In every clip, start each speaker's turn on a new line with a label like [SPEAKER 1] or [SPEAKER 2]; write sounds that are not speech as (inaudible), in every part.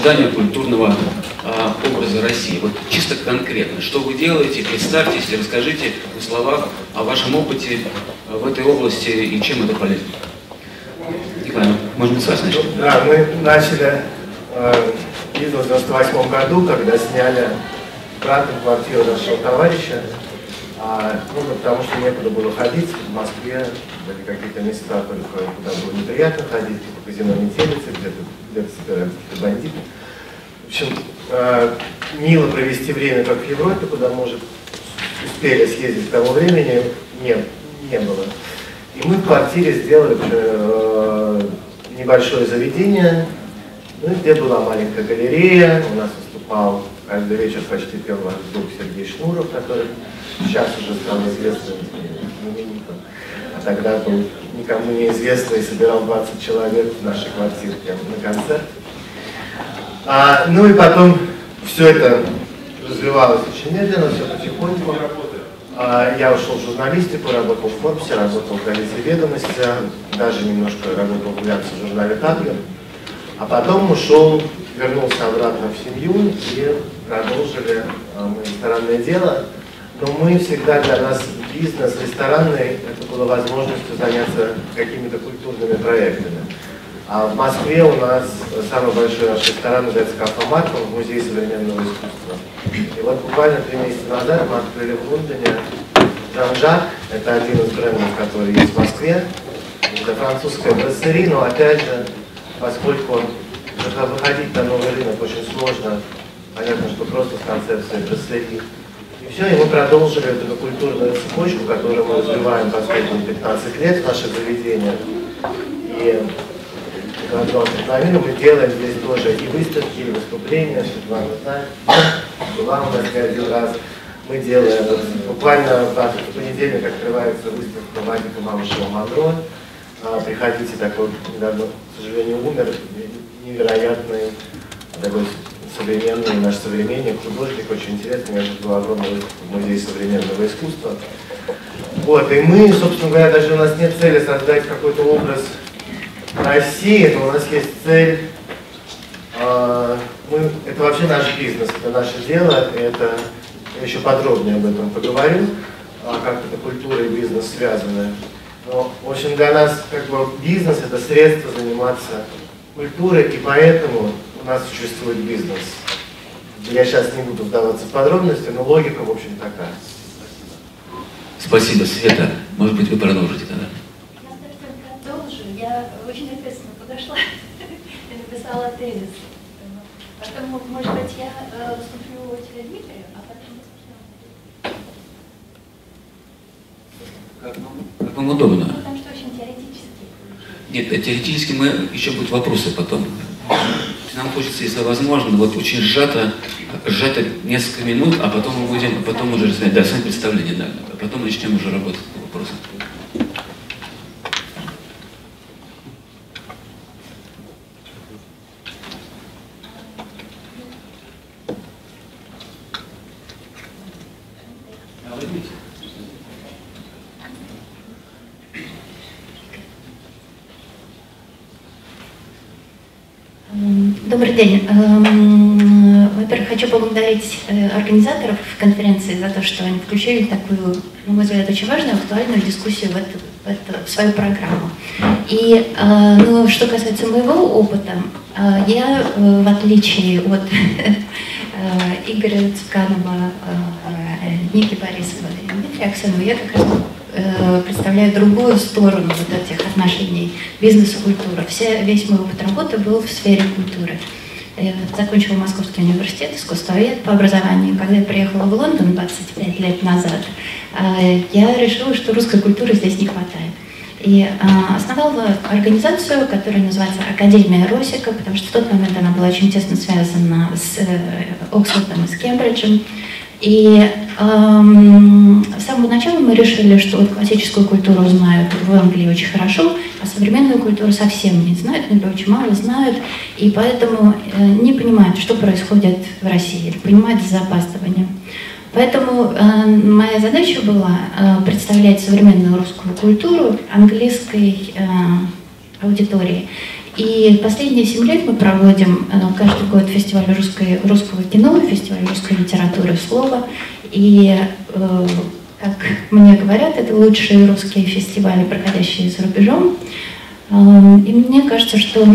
[SPEAKER 1] созданию культурного а, образа России. Вот чисто конкретно, что вы делаете, представьтесь и расскажите в словах о вашем опыте в этой области и чем это полезно. Николай, быть, с вас начнем?
[SPEAKER 2] Да, мы начали э, в 98 году, когда сняли братом квартиру нашего товарища, а, ну, потому что некуда было ходить в Москве, были какие-то места, только куда было неприятно ходить, типа казино Метелицы, где-то какие-то бандиты. В общем, э, мило провести время, как в Европе, куда, может, успели съездить к тому времени, не, не было. И мы в квартире сделали э, небольшое заведение, ну, где была маленькая галерея, у нас выступал каждый вечер почти пел друг Сергей Шнуров, который сейчас уже стал известным знаменитым, а тогда был никому неизвестный собирал 20 человек в нашей квартире на концерт. А, ну и потом все это развивалось очень медленно, все потихоньку. А, я ушел в журналистику, работал в корпусе, работал в газете «Ведомости», даже немножко работал в журнале «Татлер». А потом ушел, вернулся обратно в семью и продолжили а, мы ресторанное дело. Но мы всегда для нас бизнес ресторанный, это было возможностью заняться какими-то культурными проектами. А в Москве у нас самый большой наш ресторан называется Кафе Марков, музей современного искусства. И вот буквально три месяца назад мы открыли в Лондоне Жан-Жак, это один из брендов, который есть в Москве. Это французская брассери, но опять же, поскольку выходить на новый рынок очень сложно, понятно, что просто с концепцией брассери. Все, и мы продолжили эту культурную цепочку, которую мы развиваем последние 15 лет в наших заведениях. И мы делаем здесь тоже и выставки, и выступления, Светлана знает, была у нас не один раз. Мы делаем, буквально в понедельник открывается выставка Вадика Малышева Монро. А, приходите, такой недавно, к сожалению, умер, невероятный, такой современный наш современник, художник, очень интересный. Я тут была огромная выставка современного искусства. Вот, и мы, собственно говоря, даже у нас нет цели создать какой-то образ России, но у нас есть цель, э, мы, это вообще наш бизнес, это наше дело, это, я еще подробнее об этом поговорю, а как это культура и бизнес связаны. Но, в общем, для нас как бы бизнес это средство заниматься культурой, и поэтому у нас существует бизнес. Я сейчас не буду вдаваться в подробности, но логика, в общем, такая.
[SPEAKER 1] Спасибо, Света. Может быть, вы продолжите тогда? (laughs)
[SPEAKER 3] написала тезис. Поэтому, может быть, я э, выступлю тебе Дмитрию, а потом...
[SPEAKER 1] Как вам, как вам удобно?
[SPEAKER 3] Ну, потому что очень теоретически.
[SPEAKER 1] Нет, теоретически мы еще будут вопросы потом. Нам хочется, если возможно, вот очень сжато, сжато несколько минут, а потом мы будем, а потом уже да, сами представление, да, а потом начнем уже работать по вопросам.
[SPEAKER 3] Добрый день. Эм, во-первых, хочу поблагодарить э, организаторов конференции за то, что они включили такую, на мой взгляд, очень важную, актуальную дискуссию в, эту, в, эту, в свою программу. И э, ну, что касается моего опыта, э, я, в отличие от (laughs) Игоря Цуканова, Ники Борисова и Дмитрия Аксенова, я как раз представляю другую сторону вот этих отношений бизнес-культура. Все, весь мой опыт работы был в сфере культуры. Я закончила Московский университет, искусствовед по образованию. Когда я приехала в Лондон 25 лет назад, э, я решила, что русской культуры здесь не хватает. И э, основала организацию, которая называется Академия Росика, потому что в тот момент она была очень тесно связана с Оксфордом и с Кембриджем. И эм, с самого начала мы решили, что вот классическую культуру знают в Англии очень хорошо, а современную культуру совсем не знают, или очень мало знают, и поэтому э, не понимают, что происходит в России, или понимают с запаздыванием. Поэтому э, моя задача была э, представлять современную русскую культуру английской э, аудитории. И последние семь лет мы проводим э, каждый год фестиваль русской, русского кино, фестиваль русской литературы слова. И, э, как мне говорят, это лучшие русские фестивали, проходящие за рубежом. Э, и мне кажется, что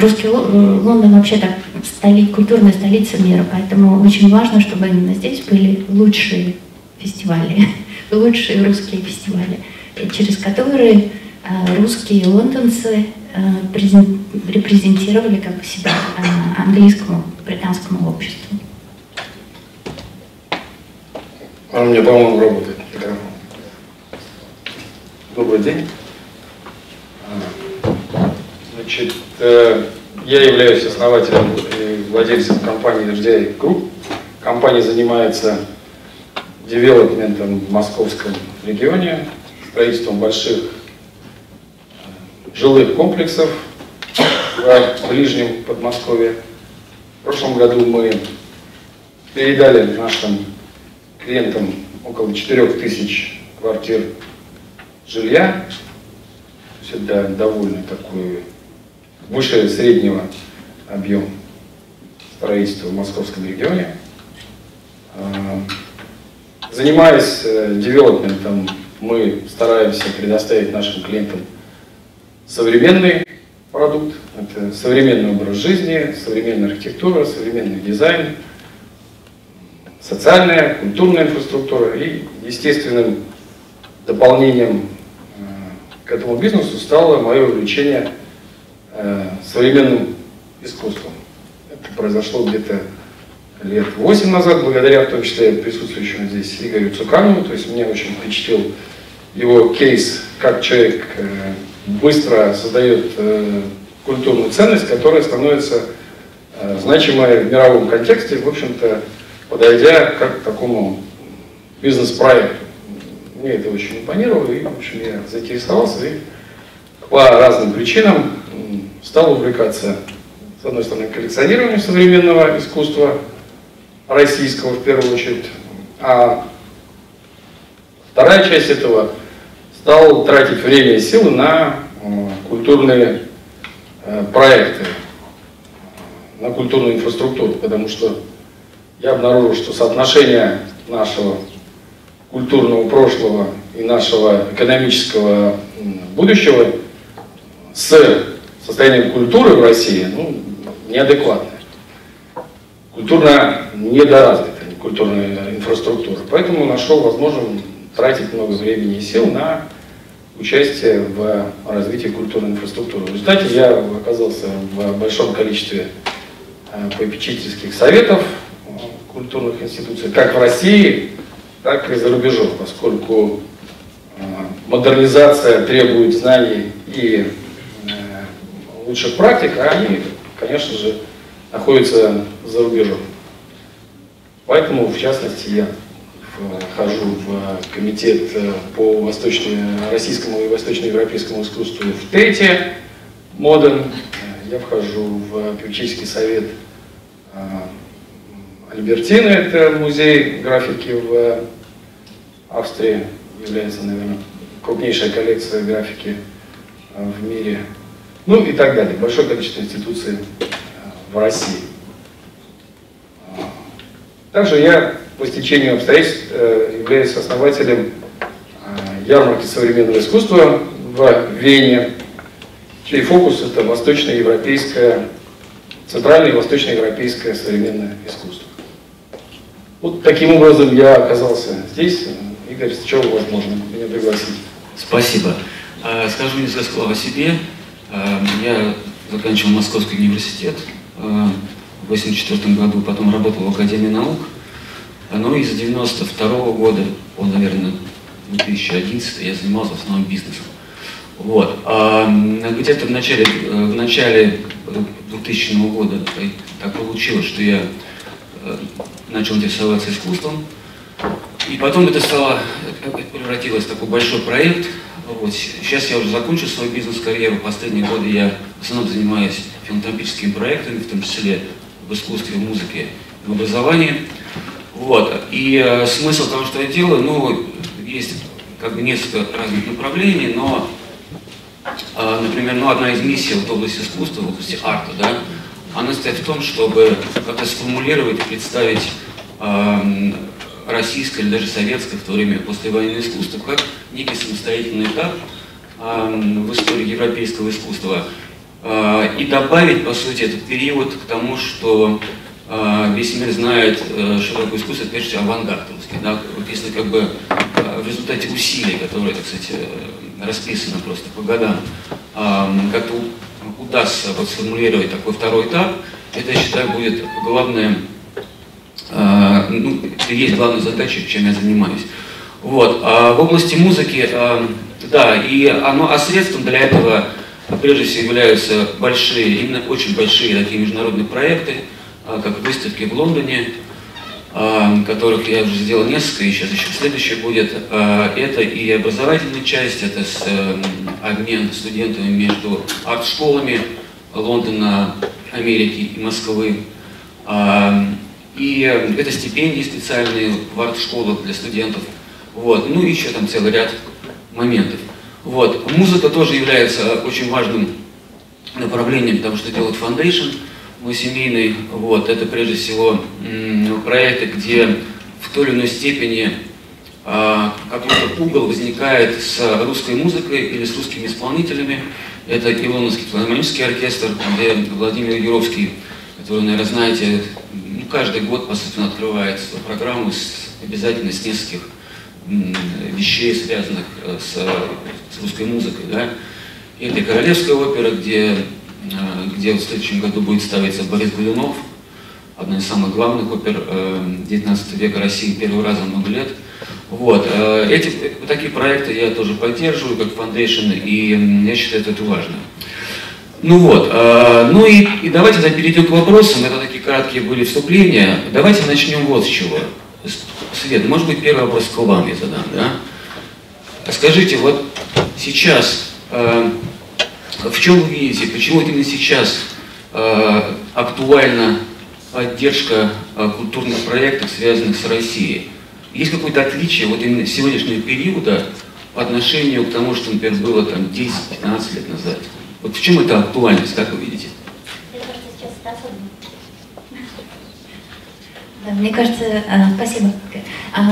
[SPEAKER 3] русский Лондон вообще так столи, культурная столица мира, поэтому очень важно, чтобы именно здесь были лучшие фестивали, (laughs) лучшие русские фестивали, через которые русские лондонцы репрезентировали как себя английскому, британскому обществу.
[SPEAKER 4] Он мне, по-моему, работает Добрый день. Значит, э, я являюсь основателем и владельцем компании RDI Group. Компания занимается девелопментом в московском регионе, строительством больших жилых комплексов в ближнем Подмосковье. В прошлом году мы передали нашим клиентам около 4000 квартир жилья. То есть это довольно такой выше среднего объем строительства в московском регионе. А, занимаясь э, девелопментом, мы стараемся предоставить нашим клиентам современный продукт, это современный образ жизни, современная архитектура, современный дизайн, социальная, культурная инфраструктура и естественным дополнением э, к этому бизнесу стало мое увлечение э, современным искусством. Это произошло где-то лет 8 назад, благодаря в том числе присутствующему здесь Игорю Цуканову, то есть меня очень впечатлил его кейс, как человек э, быстро создает культурную ценность, которая становится значимой в мировом контексте, в общем-то, подойдя к такому бизнес-проекту. Мне это очень импонировало, и, в общем, я заинтересовался и по разным причинам стал увлекаться, с одной стороны, коллекционированием современного искусства, российского в первую очередь, а вторая часть этого – стал тратить время и силы на э, культурные э, проекты, на культурную инфраструктуру, потому что я обнаружил, что соотношение нашего культурного прошлого и нашего экономического будущего с состоянием культуры в России ну, неадекватное. Культурно недоразвита культурная инфраструктура. Поэтому нашел возможным тратить много времени и сил на участие в развитии культурной инфраструктуры. В результате я оказался в большом количестве э, попечительских советов культурных институций, как в России, так и за рубежом, поскольку э, модернизация требует знаний и лучших практик, а они, конечно же, находятся за рубежом. Поэтому, в частности, я хожу в комитет э, по восточно российскому и восточноевропейскому искусству в ТЭТе, Моден. Я вхожу в попечительский совет э, Альбертины, это музей графики в Австрии, является, наверное, крупнейшая коллекция графики э, в мире. Ну и так далее. Большое количество институций в России. Также я по стечению обстоятельств э, являюсь основателем э, ярмарки современного искусства в Вене, чей фокус это восточноевропейское, центральное и восточноевропейское современное искусство. Вот таким образом я оказался здесь. Игорь, с чего возможно меня пригласить?
[SPEAKER 1] Спасибо. А, скажу несколько слов о себе. А, я заканчивал Московский университет а, в 1984 году, потом работал в Академии наук. Ну и с 92 -го года по, наверное, 2011 я занимался основным бизнесом. Вот. А где-то в начале, в начале 2000 года так получилось, что я э, начал интересоваться искусством. И потом это стало, превратилось в такой большой проект. Вот. Сейчас я уже закончил свою бизнес-карьеру. Последние годы я в основном занимаюсь филантропическими проектами, в том числе в искусстве, в музыке, в образовании. Вот. И э, смысл того, что я делаю, ну, есть как бы несколько разных направлений, но а, например, ну, одна из миссий в области искусства, в области арта, да, она состоит в том, чтобы как-то сформулировать, представить э, российское или даже советское в то время послевоенное искусство как некий самостоятельный этап э, в истории европейского искусства э, и добавить, по сути, этот период к тому, что э, весь мир знает, э, что такое искусство, прежде всего авангард русский. Да? Вот если как бы в результате усилий, которые, так сказать, э, расписаны просто по годам, как-то удастся вот сформулировать такой второй этап, это, я считаю, будет главное, э, ну, есть главная задача, чем я занимаюсь. Вот. А в области музыки, э, да, и оно, а средством для этого прежде всего являются большие, именно очень большие такие международные проекты, э, как выставки в Лондоне, э, которых я уже сделал несколько, и сейчас еще следующее будет. Э, это и образовательная часть, это с, обмен студентами между арт-школами Лондона, Америки и Москвы. И это стипендии специальные в арт-школах для студентов. Вот. Ну и еще там целый ряд моментов. Вот. Музыка тоже является очень важным направлением, потому что делает Foundation – мой семейный, вот, это прежде всего проекты, где в той или иной степени а, какой-то угол возникает с русской музыкой или с русскими исполнителями. Это Илоновский филармонический оркестр, где Владимир Юровский, который, наверное, знаете, ну, каждый год, по сути, он открывает программу с, обязательно с нескольких вещей, связанных э, с, с русской музыкой. Да? И это Королевская опера, где где в следующем году будет ставиться Борис Голунов, одна из самых главных опер 19 э, века России, первый раз за много лет. Вот. Э, эти, такие проекты я тоже поддерживаю, как Foundation, и я считаю, это важно. Ну вот, ну и, и давайте тогда перейдем к вопросам, это такие краткие были вступления. Давайте начнем вот с чего. Свет, может быть, первый вопрос к вам я задам, да? Скажите, вот сейчас в чем вы видите, почему именно сейчас э, актуальна поддержка э, культурных проектов, связанных с Россией? Есть какое-то отличие вот именно сегодняшнего периода по отношению к тому, что, например, было там 10-15 лет назад? Вот в чем эта актуальность, как вы видите?
[SPEAKER 3] Мне кажется, э, спасибо. А,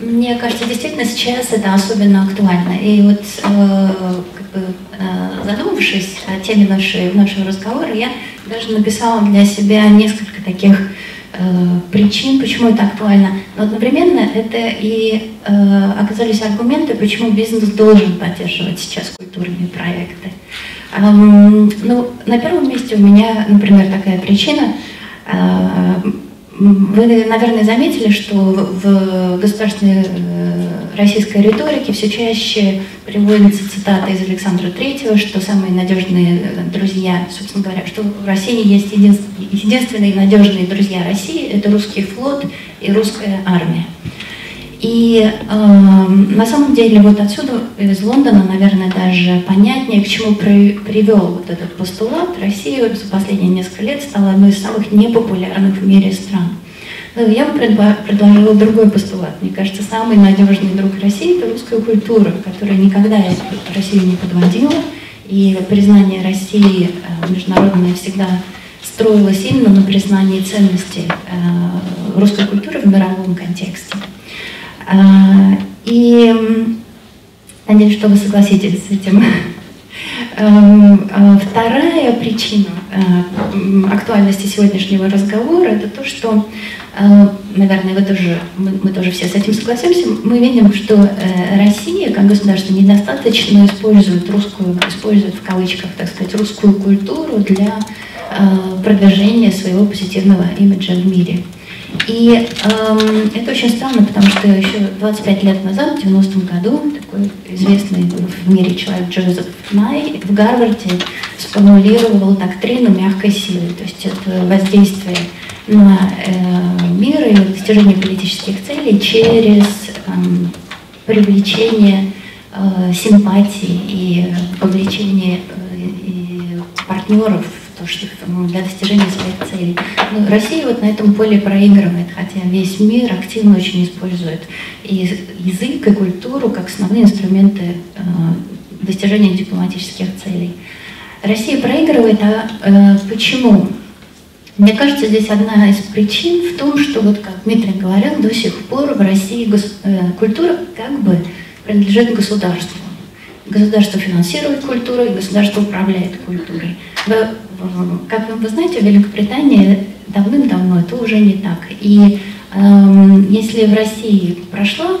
[SPEAKER 3] мне кажется, действительно сейчас это особенно актуально. И вот э, бы, э, задумавшись о теме нашей, нашего разговора, я даже написала для себя несколько таких причин, почему это актуально. Но одновременно это и оказались аргументы, почему бизнес должен поддерживать сейчас культурные проекты. Ну, на первом месте у меня, например, такая причина вы, наверное, заметили, что в государственной э, российской риторике все чаще приводятся цитаты из Александра Третьего, что самые надежные э, друзья, собственно говоря, что в России есть единственные надежные друзья России – это русский флот и русская армия. И э, на самом деле вот отсюда, из Лондона, наверное, даже понятнее, к чему при, привел вот этот постулат. Россия за последние несколько лет стала одной из самых непопулярных в мире стран. Но ну, я бы предложила другой постулат. Мне кажется, самый надежный друг России – это русская культура, которая никогда Россию не подводила. И признание России э, международное всегда строилось именно на признании ценности э, русской культуры в мировом контексте. А, и надеюсь, что вы согласитесь с этим. (laughs) Эм, а вторая причина э, актуальности сегодняшнего разговора это то, что, э, наверное, вы тоже, мы, тоже все с этим согласимся, мы видим, что э, Россия как государство недостаточно использует русскую, использует в кавычках, так сказать, русскую культуру для продвижения своего позитивного имиджа в мире. И эм, это очень странно, потому что еще 25 лет назад, в 90-м году, такой известный в мире человек Джозеф Най в Гарварде сформулировал доктрину мягкой силы, то есть это воздействие на э, мир и достижение политических целей через э, привлечение э, симпатии и вовлечение э, и партнеров то, что для достижения своих целей. Но ну, Россия вот на этом поле проигрывает, хотя весь мир активно очень использует и язык, и культуру как основные инструменты э, достижения дипломатических целей. Россия проигрывает, а э, почему? Мне кажется, здесь одна из причин в том, что, вот как Дмитрий говорил, до сих пор в России гос, э, культура как бы принадлежит государству. Государство финансирует культуру, и государство управляет культурой. Как вы знаете, в Великобритании давным-давно это уже не так. И э, если в России прошла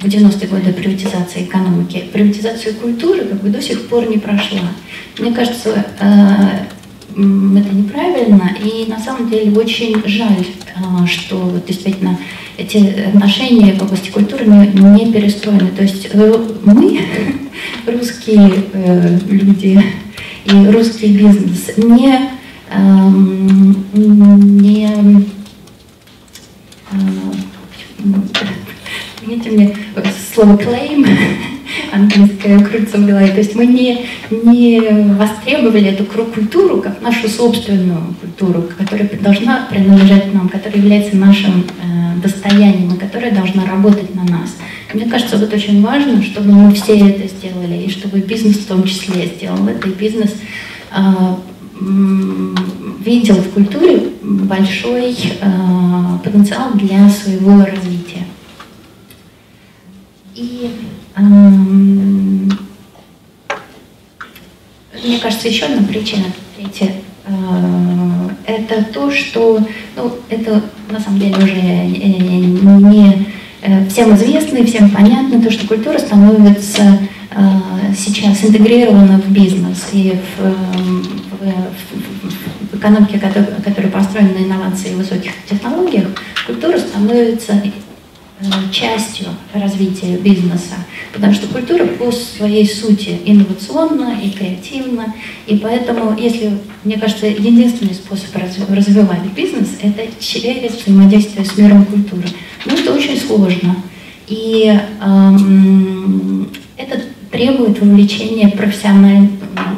[SPEAKER 3] в 90-е годы приватизация экономики, приватизацию культуры как бы до сих пор не прошла. Мне кажется, э, это неправильно, и на самом деле очень жаль, а, что действительно эти отношения в области культуры не, перестроены. То есть э, мы, (laughs) русские э, люди и русский бизнес, не, эм, не Извините (laughs) мне слово claim, английское крыльцо в голове. То есть мы не, не востребовали эту культуру как нашу собственную культуру, которая должна принадлежать нам, которая является нашим э, достоянием и которая должна работать на нас. Мне кажется, вот очень важно, чтобы мы все это сделали, и чтобы бизнес в том числе сделал это, и бизнес э, видел в культуре большой э, потенциал для своего развития. И мне кажется, еще одна причина, третья, э, это то, что, ну, это на самом деле уже не э, всем известно и всем понятно, то, что культура становится э, сейчас интегрирована в бизнес и в, в, в экономике, которая, построена на инновации и высоких технологиях, культура становится частью развития бизнеса, потому что культура по своей сути инновационна и креативна, и поэтому, если, мне кажется, единственный способ развивать бизнес – это через взаимодействие с миром культуры. Но это очень сложно, и эм, это требует вовлечения профессиональных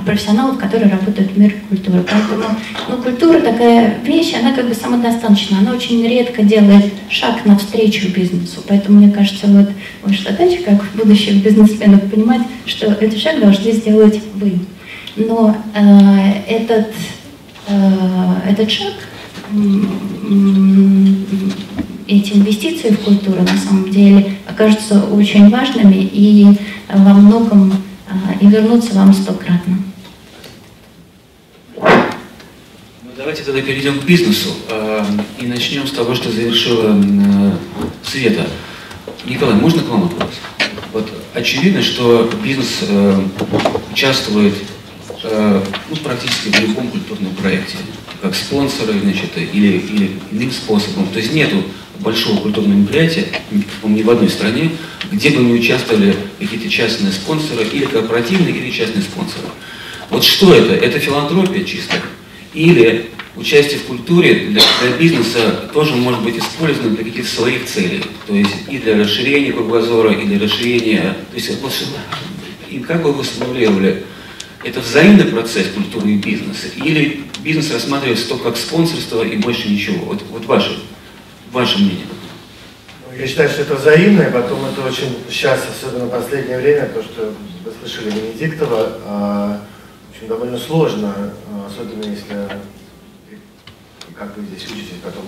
[SPEAKER 3] профессионалов, которые работают в мире культуры. Поэтому ну, культура такая вещь, она как бы самодостаточна, она очень редко делает шаг навстречу бизнесу. Поэтому мне кажется, вот ваша задача, как будущих бизнесменов, понимать, что этот шаг должны сделать вы. Но э, этот, э, этот шаг, эти инвестиции в культуру на самом деле окажутся очень важными и во многом э, и вернутся вам стократно.
[SPEAKER 1] Давайте тогда перейдем к бизнесу э, и начнем с того, что завершила э, Света. Николай, можно к вам вопрос? Вот очевидно, что бизнес э, участвует э, ну, практически в любом культурном проекте, как спонсоры, значит, или, или иным способом. То есть нету большого культурного мероприятия, ни в одной стране, где бы не участвовали какие-то частные спонсоры, или корпоративные, или частные спонсоры. Вот что это? Это филантропия чистая? Или участие в культуре для, для бизнеса тоже может быть использовано для каких-то своих целей. То есть и для расширения кругозора, и для расширения... То есть вот, и как бы вы сформулировали, это взаимный процесс культуры и бизнеса? Или бизнес рассматривается только как спонсорство и больше ничего? Вот, вот ваше, ваше мнение.
[SPEAKER 2] Ну, я считаю, что это взаимное, потом это очень сейчас, особенно в последнее время, то, что вы слышали Венедиктова, а, очень довольно сложно, а, особенно если как вы здесь учитесь, потом,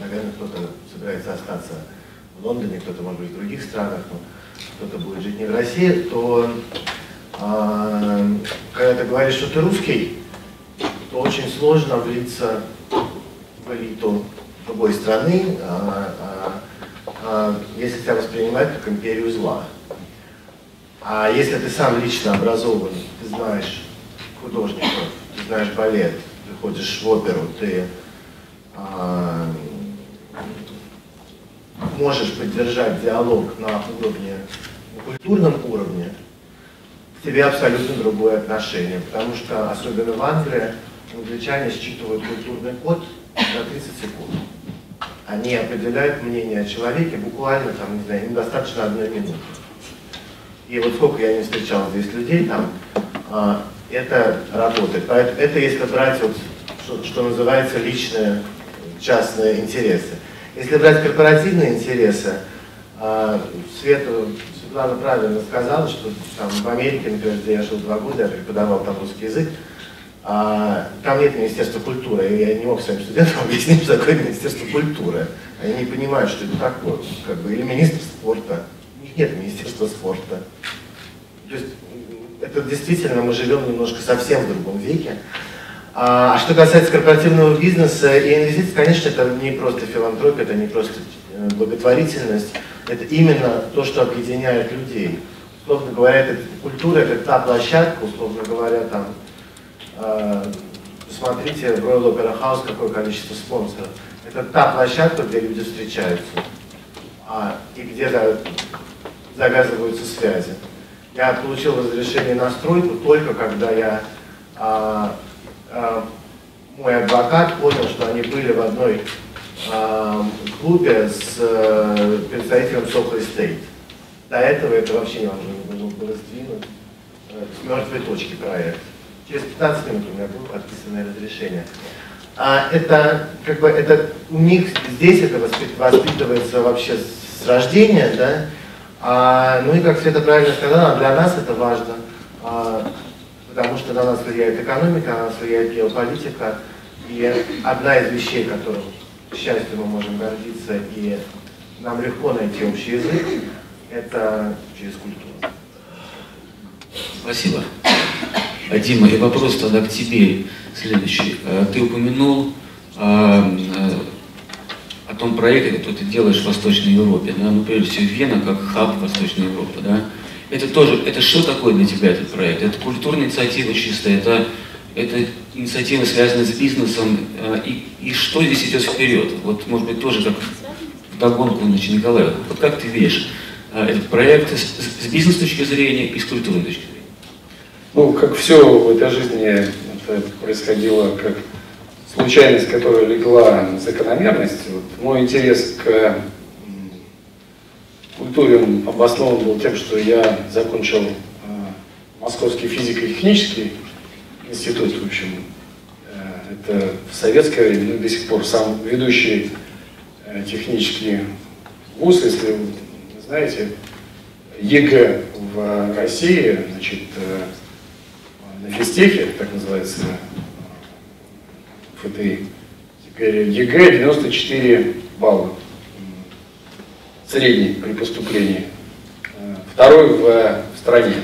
[SPEAKER 2] наверное, кто-то собирается остаться в Лондоне, кто-то, может быть, в других странах, но кто-то будет жить не в России, то э, когда ты говоришь, что ты русский, то очень сложно влиться в элиту другой страны, а, а, а, если тебя воспринимают как империю зла. А если ты сам лично образован, ты знаешь художников, ты знаешь балет, ты ходишь в оперу, ты а, можешь поддержать диалог на уровне, на культурном уровне, к тебе абсолютно другое отношение. Потому что, особенно в Англии, англичане считывают культурный код за 30 секунд. Они определяют мнение о человеке буквально, там, не знаю, им достаточно одной минуты. И вот сколько я не встречал здесь людей, там, а, это работает. Поэтому это если брать вот, что, что называется личное частные интересы. Если брать корпоративные интересы, а, Света, Светлана правильно сказала, что там в Америке, например, где я жил два года, я преподавал там русский язык, а, там нет Министерства культуры, и я не мог своим студентам (laughs) объяснить, что такое Министерство культуры. Они не понимают, что это такое. Как бы, или министр спорта. У них нет Министерства спорта. То есть это действительно мы живем немножко совсем в другом веке. А, а что касается корпоративного бизнеса и инвестиций, конечно, это не просто филантропия, это не просто э, благотворительность, это именно то, что объединяет людей. Условно говоря, это, культура это та площадка, условно говоря, там, э, посмотрите в Royal Opera House какое количество спонсоров. Это та площадка, где люди встречаются а, и где да, завязываются связи. Я получил разрешение на стройку только когда я а, а, мой адвокат понял, что они были в одной а, клубе с а, представителем Soho Estate. До этого это вообще невозможно было сдвинуть э, с мертвой точки проект. Через 15 минут у меня было подписанное разрешение. А, это как бы это у них здесь это воспитывается вообще с рождения, да, а, ну и как Света правильно сказала, для нас это важно, а, потому что на нас влияет экономика, на нас влияет геополитика. И одна из вещей, которым, к счастью, мы можем гордиться, и нам легко найти общий язык, это через культуру.
[SPEAKER 1] Спасибо. А, Дима, и вопрос тогда к тебе следующий. А, ты упомянул а, о том проекте, который ты делаешь в Восточной Европе, да, ну, прежде всего, Вена как хаб Восточной Европы, да. Это тоже, это что такое для тебя этот проект? Это культурная инициатива чистая, это, это инициатива, связанная с бизнесом, э, и, и что здесь идет вперед? Вот, может быть, тоже как догонку значит, Николая. Вот как ты видишь э, этот проект с, с бизнес точки зрения и с культурной точки зрения?
[SPEAKER 4] Ну, как все в этой жизни, это происходило как случайность, которая легла на закономерность, вот, мой интерес к культуре обоснован был тем, что я закончил э, Московский физико-технический институт, в общем, э, это в советское время, ну, до сих пор сам ведущий э, технический вуз, если вы знаете, ЕГЭ в России, значит, э, на физтехе, так называется, МФТИ. Теперь ЕГЭ 94 балла. Средний при поступлении. Второй в, в стране.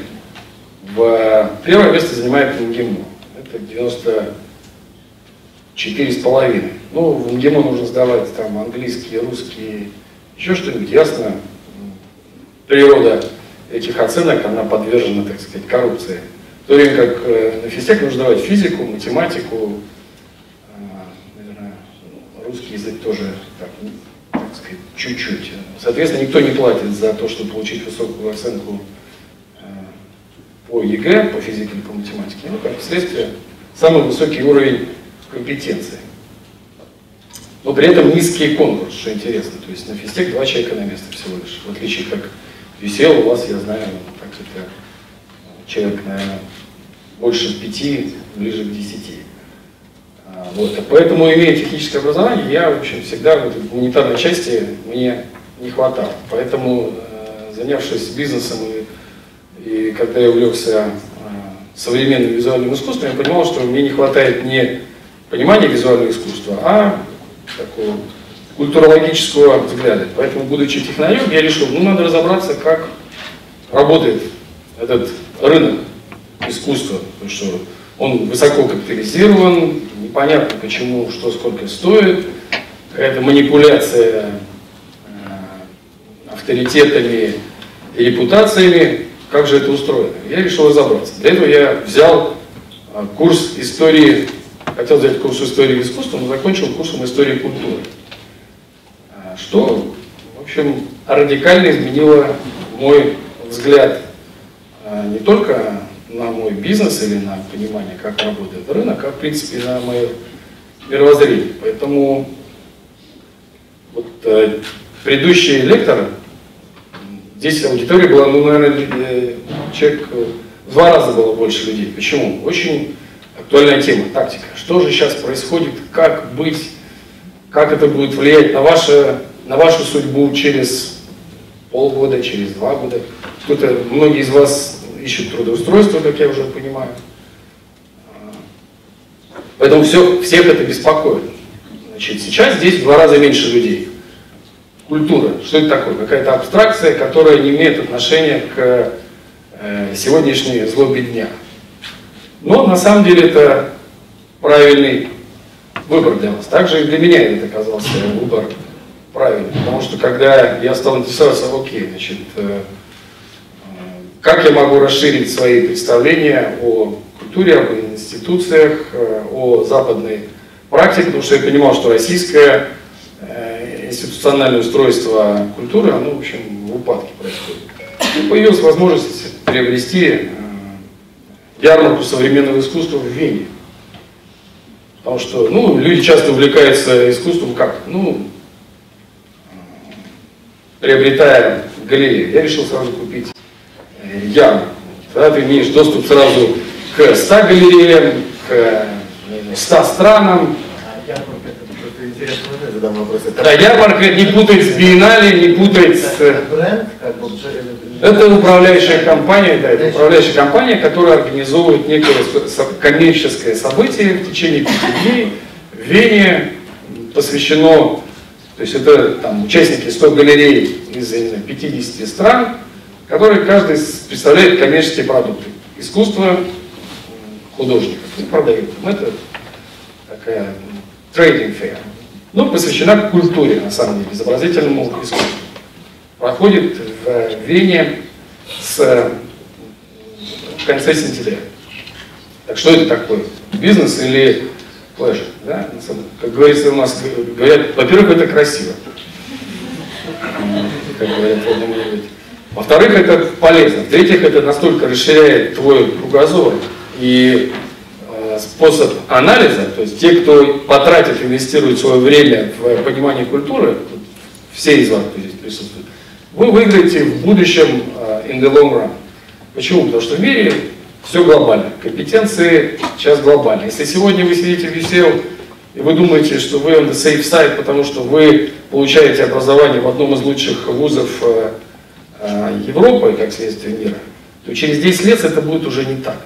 [SPEAKER 4] В первое место занимает МГИМО. Это 94 с половиной. Ну, в МГИМО нужно сдавать там английский, русский, еще что-нибудь. Ясно, природа этих оценок, она подвержена, так сказать, коррупции. В то время как э, на физтех нужно сдавать физику, математику, русский язык тоже, так, так сказать, чуть-чуть. Соответственно, никто не платит за то, чтобы получить высокую оценку э, по ЕГЭ, по физике или по математике. Ну, как следствие, самый высокий уровень компетенции. Но при этом низкий конкурс, что интересно. То есть на физтех два человека на место всего лишь. В отличие как висел у вас, я знаю, как это человек, наверное, больше пяти, ближе к десяти. Вот. Поэтому, имея техническое образование, я, в общем, всегда в этой гуманитарной части мне не хватало. Поэтому, э, занявшись бизнесом и, и когда я увлекся э, современным визуальным искусством, я понимал, что мне не хватает не понимания визуального искусства, а такого культурологического взгляда. Поэтому, будучи технарем, я решил, ну, надо разобраться, как работает этот рынок искусства. Потому что он высоко капитализирован, непонятно почему, что сколько стоит, какая-то манипуляция э, авторитетами и репутациями, как же это устроено. Я решил разобраться. Для этого я взял э, курс истории, хотел взять курс истории искусства, но закончил курсом истории культуры. Э, что, в общем, радикально изменило мой взгляд не только на мой бизнес или на понимание, как работает рынок, а в принципе на мое мировоззрение. Поэтому вот, э, предыдущий лектор, здесь аудитория была, ну, наверное, э, человек в два раза было больше людей. Почему? Очень актуальная тема, тактика. Что же сейчас происходит, как быть, как это будет влиять на, ваше, на вашу судьбу через полгода, через два года. Кто-то, многие из вас ищут трудоустройство, как я уже понимаю. Поэтому все, всех это беспокоит. Значит, сейчас здесь в два раза меньше людей. Культура. Что это такое? Какая-то абстракция, которая не имеет отношения к э, сегодняшней злобе дня. Но на самом деле это правильный выбор для вас. Также и для меня это оказался выбор правильный. Потому что когда я стал интересоваться, окей, значит, э, как я могу расширить свои представления о культуре, об институциях, э, о западной практике, потому что я понимал, что российское э, институциональное устройство культуры, оно, в общем, в упадке происходит. И появилась возможность приобрести э, ярмарку современного искусства в Вене. Потому что, ну, люди часто увлекаются искусством как? Ну, приобретая галерею. Я решил сразу купить ярмарку. Тогда ты имеешь доступ сразу к 100 галереям, к 100 странам. Да, ярмарка не путать с биеннале, не путать с... Это управляющая компания, да, это управляющая компания, которая организовывает некое коммерческое событие в течение пяти дней в Вене, посвящено, то есть это там участники 100 галерей из не знаю, 50 стран, которые каждый представляет коммерческие продукты. Искусство, художников и продают. Это такая трейдинг фейр. Ну, посвящена культуре, на самом деле, изобразительному искусству. Проходит в Вене с в конце сентября. Так что это такое? Бизнес или pleasure? Да? Как говорится у нас, говорят, во-первых, это красиво. Как говорят Во-вторых, это полезно. В-третьих, это настолько расширяет твой кругозор, и э, способ анализа, то есть те, кто потратит, инвестирует свое время в понимание культуры, все из вас, здесь присутствует, вы выиграете в будущем э, in the long run. Почему? Потому что в мире все глобально. Компетенции сейчас глобальны. Если сегодня вы сидите в UCL и вы думаете, что вы on the safe side, потому что вы получаете образование в одном из лучших вузов э, Европы, как следствие мира, то через 10 лет это будет уже не так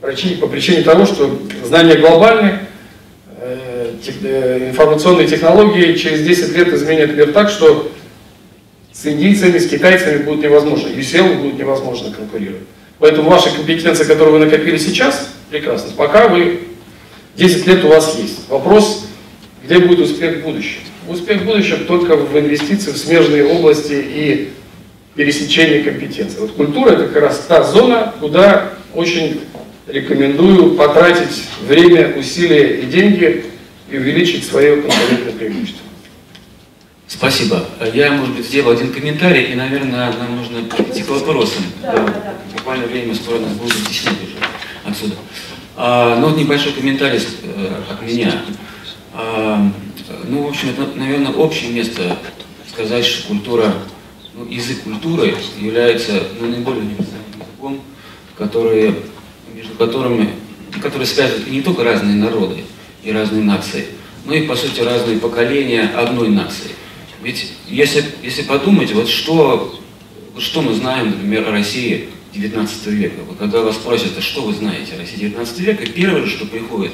[SPEAKER 4] причине, по причине того, что знания глобальные, э, э, информационные технологии через 10 лет изменят мир так, что с индийцами, с китайцами будет невозможно, UCL будет невозможно конкурировать. Поэтому ваша компетенция, которую вы накопили сейчас, прекрасно. Пока вы 10 лет у вас есть. Вопрос, где будет успех в будущем? Успех в будущем только в инвестиции в смежные области и пересечении компетенций. Вот культура это как раз та зона, куда очень рекомендую потратить время, усилия и деньги и увеличить свое конкурентное преимущество.
[SPEAKER 1] Спасибо. Я, может быть, сделал один комментарий, и, наверное, нам нужно перейти к вопросам. Да, да, да. Буквально время скоро нас будет стеснять уже отсюда. А, ну, вот небольшой комментарий э, от меня. А, ну, в общем, это, наверное, общее место сказать, что культура, язык культуры является ну, наиболее универсальным языком, который между которыми, которые связывают не только разные народы и разные нации, но и, по сути, разные поколения одной нации. Ведь если, если подумать, вот что, что мы знаем, например, о России 19 века, вот когда вас спросят, а что вы знаете о России 19 века, первое, что приходит,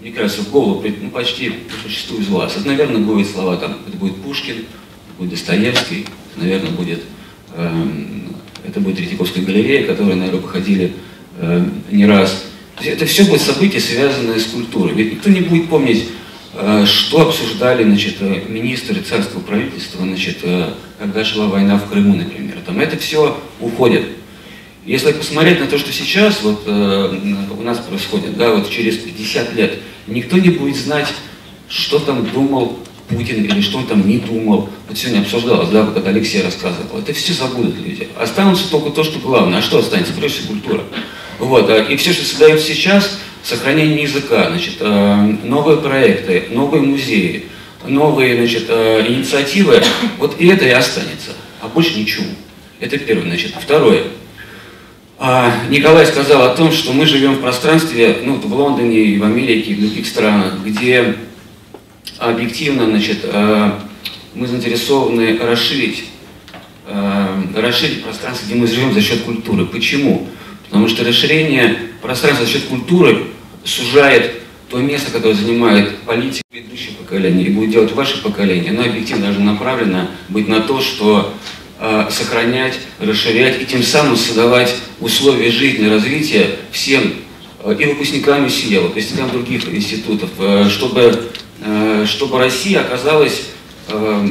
[SPEAKER 1] мне кажется, в голову ну, почти большинству из вас, это, наверное, будет слова там, это будет Пушкин, это будет Достоевский, наверное, будет, э, это будет Третьяковская галерея, которые, наверное, походили э, не раз. Это все будет события, связанные с культурой. Ведь никто не будет помнить, э, что обсуждали значит, э, министры царского правительства, значит, э, когда шла война в Крыму, например. Там это все уходит. Если посмотреть на то, что сейчас вот, э, у нас происходит, да, вот через 50 лет, никто не будет знать, что там думал Путин или что он там не думал. Вот сегодня обсуждалось, да, вот как Алексей рассказывал. Это все забудут люди. Останутся только то, что главное. А что останется? Прежде культура. Вот, а, и все, что создается сейчас, сохранение языка, значит, а, новые проекты, новые музеи, новые значит, а, инициативы, вот и это и останется, а больше ничего. Это первое. Значит. Второе. Николай сказал о том, что мы живем в пространстве, ну, в Лондоне, в Америке, в других странах, где объективно, значит, мы заинтересованы расширить э, расширить пространство, где мы живем за счет культуры. Почему? Потому что расширение пространства за счет культуры сужает то место, которое занимает политика предыдущее поколение и будет делать ваше поколение, оно объективно даже направлено быть на то, что э, сохранять, расширять и тем самым создавать условия жизни, развития всем э, и выпускникам ИСИЛ, выпускникам других институтов, э, чтобы, э, чтобы Россия оказалась э,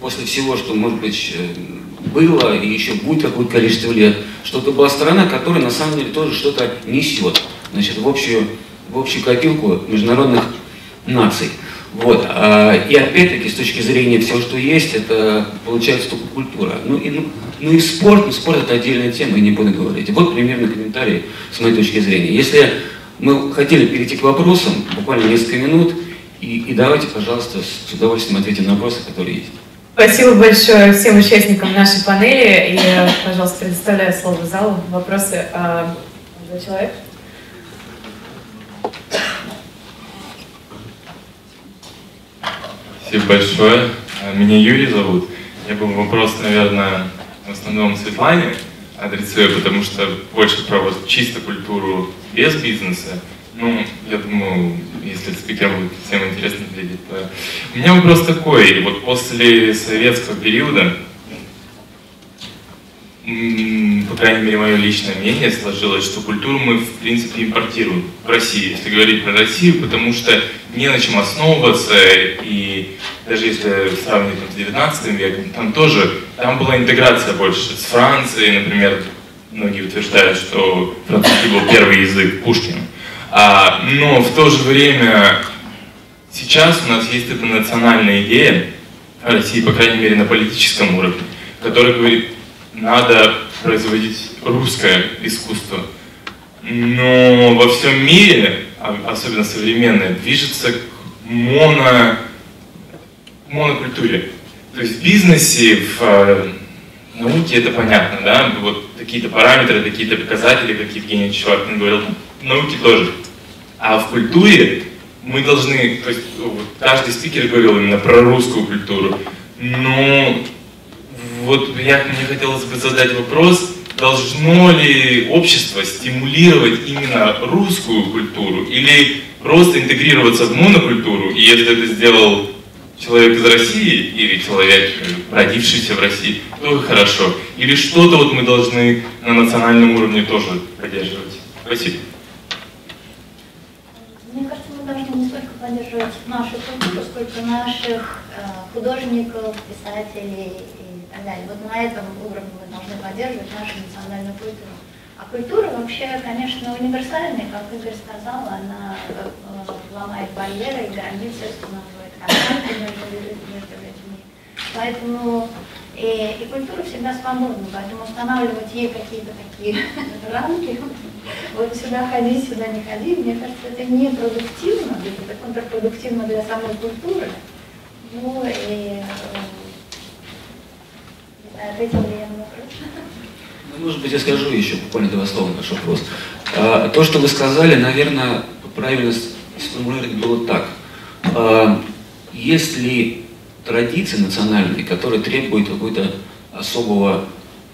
[SPEAKER 1] после всего, что, может быть, э, было и еще будет какое-то количество лет, что это была страна, которая на самом деле тоже что-то несет значит, в, общую, в общую копилку международных наций. Вот. А, и опять-таки, с точки зрения всего, что есть, это получается только культура. Ну и, ну, ну и спорт, ну, спорт это отдельная тема, я не буду говорить. Вот примерно комментарий с моей точки зрения. Если мы хотели перейти к вопросам, буквально несколько минут, и, и давайте, пожалуйста, с удовольствием ответим на вопросы, которые есть.
[SPEAKER 5] Спасибо большое всем участникам нашей панели. И, пожалуйста, предоставляю слово залу. Вопросы. А, человек.
[SPEAKER 6] Спасибо большое. Меня Юрий зовут. Я был вопрос, наверное, в основном Светлане адресую, потому что больше про вот чисто культуру без бизнеса. Ну, я думаю, если спикер будет всем интересно глядеть. То... У меня вопрос такой. Вот после советского периода, по крайней мере, мое личное мнение сложилось, что культуру мы, в принципе, импортируем в России, если говорить про Россию, потому что не на чем основываться, и даже если сравнивать там, с 19 веком, там тоже, там была интеграция больше с Францией, например, многие утверждают, что французский был первый язык Пушкина. А, но в то же время сейчас у нас есть эта национальная идея России, по крайней мере на политическом уровне, которая говорит, надо производить русское искусство. Но во всем мире, а, особенно современное, движется к моно, монокультуре. То есть в бизнесе, в э, науке это понятно, да, вот какие-то параметры, какие-то показатели, как Евгений Чувакин говорил, в науке тоже. А в культуре мы должны, то есть вот, каждый спикер говорил именно про русскую культуру, но вот я, мне хотелось бы задать вопрос, должно ли общество стимулировать именно русскую культуру или просто интегрироваться в монокультуру, и если это сделал человек из России или человек, родившийся в России, то хорошо. Или что-то вот мы должны на национальном уровне тоже поддерживать. Спасибо.
[SPEAKER 3] Поддерживать нашу культуру, сколько наших э, художников, писателей и так далее. Вот на этом уровне мы должны поддерживать нашу национальную культуру. А культура вообще, конечно, универсальная, как Игорь сказал, она э, ломает барьеры и границы, устанавливает контакты между людьми. Поэтому и, и культура всегда свободна, поэтому устанавливать ей какие-то такие (laughs) рамки, вот сюда ходи, сюда не ходи, мне кажется, это непродуктивно, это контрпродуктивно для самой культуры. Ну и э, ответил ли я на вопрос?
[SPEAKER 1] Ну, может быть, я скажу еще буквально два слова на ваш вопрос. А, то, что вы сказали, наверное, правильно сформулировать было так. А, если традиции национальные, которые требуют какой-то особого,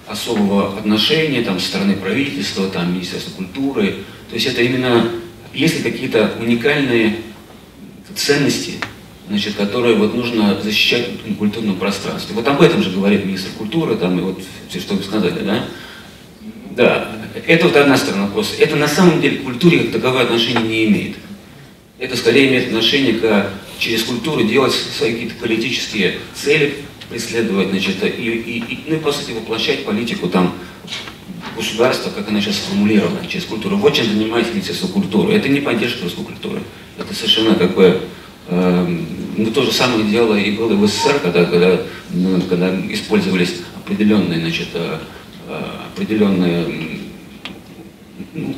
[SPEAKER 1] особого отношения там, со стороны правительства, там, Министерства культуры. То есть это именно, если какие-то уникальные ценности, значит, которые вот нужно защищать в культурном пространстве. Вот об этом же говорит министр культуры, там, и вот все, что вы сказали, да? Да, это вот одна сторона вопроса. Это на самом деле к культуре как таковое отношение не имеет. Это скорее имеет отношение к через культуру делать свои какие-то политические цели, преследовать, значит, и, и, и, ну и по сути воплощать политику там государства, как она сейчас сформулирована, через культуру. Вот чем занимается Министерство культуры. Это не поддержка русской культуры. Это совершенно как бы э, ну, то же самое дело и было в СССР, когда, когда, ну, когда использовались определенные, значит, э, э определенные ну,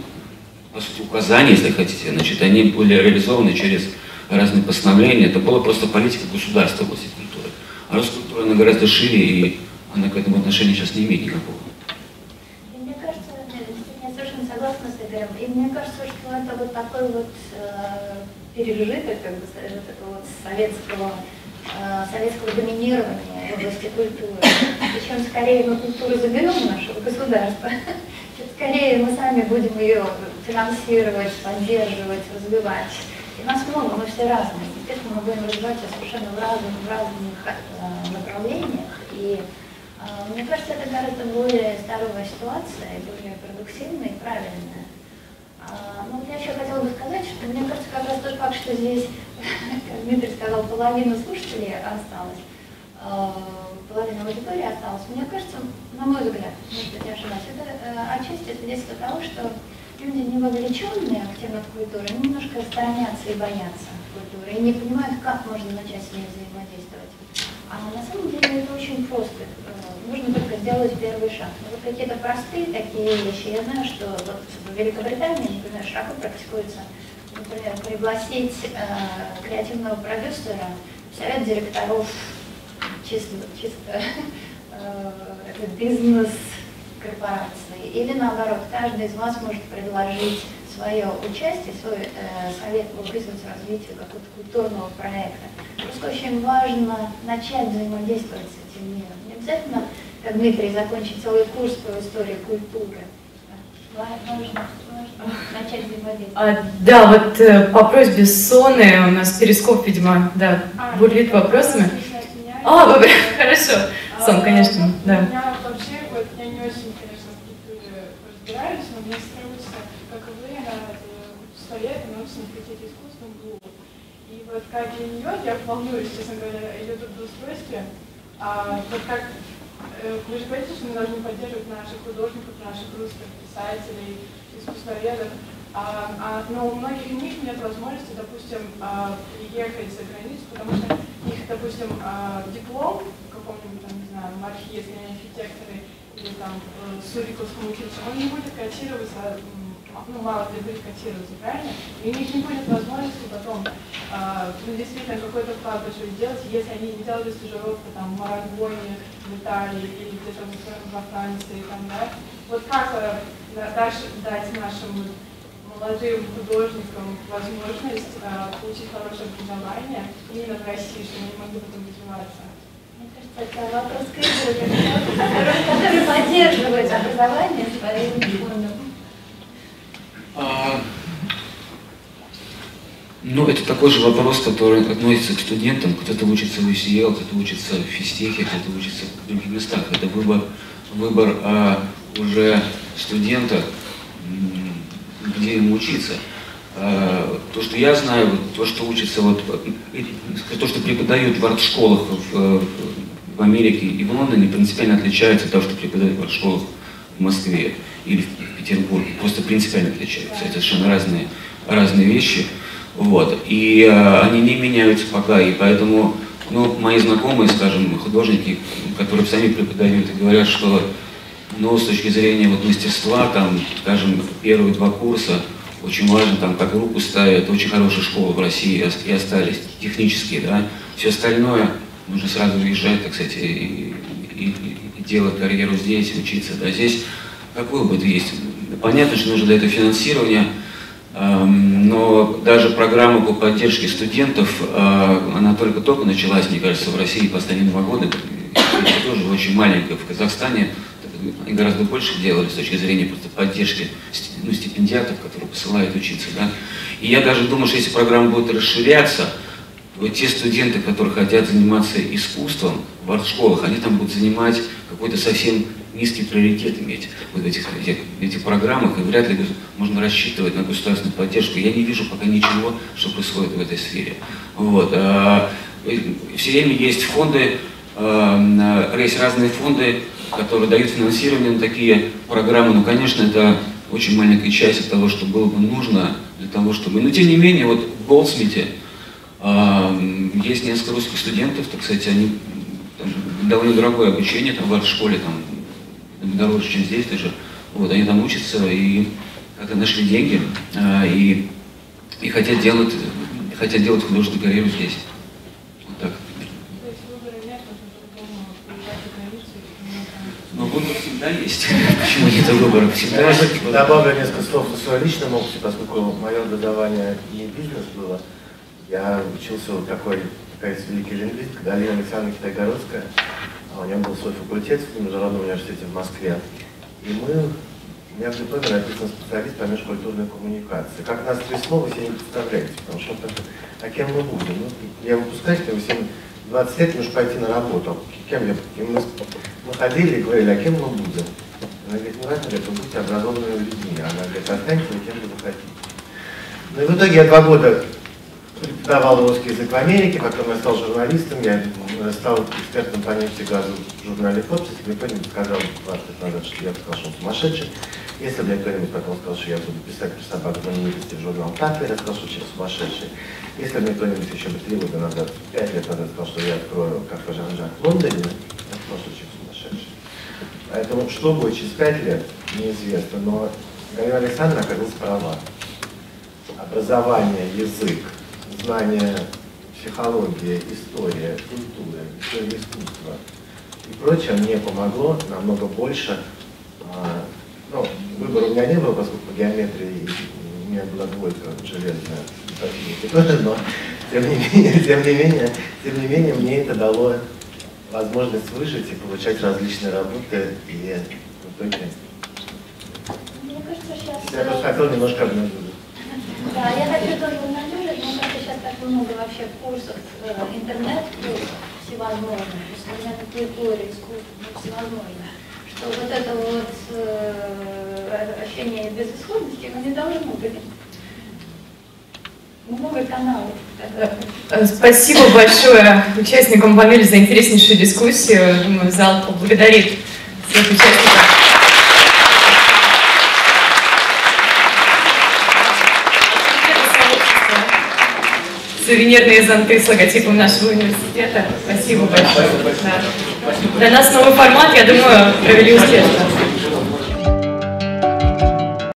[SPEAKER 1] указания, если хотите, значит, они были реализованы через разные постановления. Это была просто политика государства в области культуры. А русская культура, она гораздо шире, и она к этому отношения сейчас не имеет никакого.
[SPEAKER 3] мне кажется, я совершенно согласна с Игорем. И мне кажется, что это вот такой вот э, пережиток как бы, этого вот советского э, советского доминирования в области культуры. Причем скорее мы культуру заберем нашего государства, (laughs) чем скорее мы сами будем ее финансировать, поддерживать, развивать. И нас много, мы все разные. Естественно, мы будем развиваться совершенно в разных, в разных э, направлениях. И э, мне кажется, это гораздо более здоровая ситуация, более продуктивная и правильная. А, ну, я еще хотела бы сказать, что мне кажется, как раз тот факт, что здесь, (laughs) как Дмитрий сказал, половина слушателей осталась, а, половина аудитории осталась, мне кажется, на мой взгляд, может быть, я ошибаюсь, это э, отчасти свидетельство того, что люди, не вовлеченные в культуру, немножко сторонятся и боятся культуры, и не понимают, как можно начать с ней взаимодействовать. А на самом деле это очень просто. Нужно только сделать первый шаг. Но вот какие-то простые такие вещи. Я знаю, что вот в Великобритании, например, широко практикуется, например, пригласить э, креативного продюсера совет директоров чисто, чисто (laughs) э, бизнес корпорации. Или наоборот, каждый из вас может предложить свое участие, свой э, совет по бизнес-развитию какого-то культурного проекта. Просто очень важно начать взаимодействовать с этим миром. Не обязательно, как Дмитрий, закончить целый курс по истории культуры. Важно, важно начать взаимодействовать. А,
[SPEAKER 5] да, вот э, по просьбе Соны, у нас перископ, видимо, да, а, бурлит вопросами. А, вы, (laughs) хорошо. Сон, конечно, да.
[SPEAKER 7] Я вообще, вот, я не очень, конечно, в культуре разбираюсь, но мне строится, как и вы, на совет научный факультете искусств МГУ. И вот как для нее, я волнуюсь, честно говоря, ее трудоустройстве, а, вот как э, вы же говорите, что мы должны поддерживать наших художников, наших русских писателей, искусствоведов, а, а, но у многих из них нет возможности, допустим, а, приехать за границу, потому что их, допустим, а, диплом каком-нибудь, там, не знаю, мархе, если они архитекторы, или там в Суриковском училище, он не будет котироваться, ну, мало где будет котироваться, правильно? И у них не будет возможности потом, ну, действительно, какой-то вклад большой сделать, если они не делали стажировку там в Марагоне, в Италии или где-то во Франции, там, да? Вот как э, дальше дать нашим молодым художникам возможность э, получить хорошее образование именно в России, чтобы они могли потом развиваться?
[SPEAKER 3] Мне кажется, это вопрос к который, который поддерживает образование своим фондом.
[SPEAKER 1] Ну, это такой же вопрос, который относится к студентам. Кто-то учится в UCL, кто-то учится в физтехе, кто-то учится в других местах. Это выбор, выбор а, уже студента, где ему учиться. А, то, что я знаю, то, что учится, вот, то, что преподают в арт-школах в, в Америке и в Лондоне, принципиально отличается от того, что преподают в арт-школах в Москве или в Петербурге. Просто принципиально отличаются. Это совершенно разные, разные вещи. Вот. И э, они не меняются пока, и поэтому ну, мои знакомые, скажем, художники, которые сами преподают и говорят, что но с точки зрения вот мастерства, там, скажем, первые два курса очень важно, там, как руку ставят, очень хорошие школы в России и остались, технические, да. Все остальное нужно сразу уезжать, так сказать, и, и, и делать карьеру здесь, учиться, да. Здесь какой опыт есть? Понятно, что нужно для этого финансирование, эм, но даже программа по поддержке студентов, э, она только-только началась, мне кажется, в России последние два года, это тоже очень маленькая в Казахстане, гораздо больше делали с точки зрения просто поддержки ну, стипендиатов, которые посылают учиться. Да? И я даже думаю, что если программа будет расширяться, вот те студенты, которые хотят заниматься искусством в арт-школах, они там будут занимать какой-то совсем низкий приоритет иметь вот в этих, этих, этих программах, и вряд ли можно рассчитывать на государственную поддержку. Я не вижу пока ничего, что происходит в этой сфере. Вот. А, все время есть фонды, а, есть разные фонды, которые дают финансирование на такие программы, ну, конечно, это очень маленькая часть от того, что было бы нужно для того, чтобы... Но, тем не менее, вот в Голдсмите есть несколько русских студентов, так сказать, они довольно дорогое обучение там, в арт-школе, там, дороже, чем здесь даже. Вот, они там учатся и как-то нашли деньги э, и, и хотят делать, хотят делать художественную карьеру здесь. Но выбор всегда есть. (laughs) Почему нет выбора? Всегда есть.
[SPEAKER 2] Добавлю несколько слов о своем личном опыте, поскольку мое образование не бизнес было. Я учился в такой такая великий лингвист, Галина Александровна Китайгородская. А у нее был свой факультет в Международном университете в Москве. И мы, у меня в дипломе написан специалист по межкультурной коммуникации. Как нас трясло, вы себе не представляете, потому что а кем мы будем? Ну, я выпускатель, вы всем 20 лет нужно пойти на работу. Кем я? И мы, мы ходили и говорили, а кем мы будем? Она говорит, ну, говорит, вы будете образованными людьми. Она говорит, останьтесь вы кем вы хотите. Ну и в итоге я два года преподавал русский язык в Америке, потом я стал журналистом, я стал экспертом по нефти газу в журнале. Если мне кто-нибудь сказал 20 лет назад, что я сказал, что он сумасшедший, если мне кто-нибудь потом сказал, что я буду писать про собак знаменитости в журнал «Татлер», я сказал, что человек сумасшедший. Если мне кто-нибудь еще бы три года назад, пять лет назад сказал, что я открою кафе Жан-Жак в Лондоне, я сказал, что человек сумасшедший. Поэтому что будет через пять лет, неизвестно, но Галина Александровна оказалась права. Образование, язык, знание психологии, история, культура, история искусства и прочее мне помогло намного больше. А, ну, выбора у меня не было, поскольку по геометрии у меня была двойка железная, но тем не менее, (laughs) тем не менее, тем не менее мне это дало возможность выжить и получать различные работы и в итоге
[SPEAKER 3] Мне кажется, сейчас...
[SPEAKER 2] я просто хотел немножко обнаружить.
[SPEAKER 3] Да, я хочу тоже обнаружить, мне кажется, сейчас так много вообще курсов, э, интернет-курсов всевозможных, современной культуры, искусства, ну, всевозможных, что вот это вот э, ощущение безысходности, оно не должно быть. Много каналов.
[SPEAKER 5] Э, Спасибо большое участникам панели за интереснейшую дискуссию. Думаю, зал поблагодарит всех участников. Сувенирные зонты с логотипом нашего университета. Спасибо большое. Да. Для нас новый формат, я думаю, провели успешно.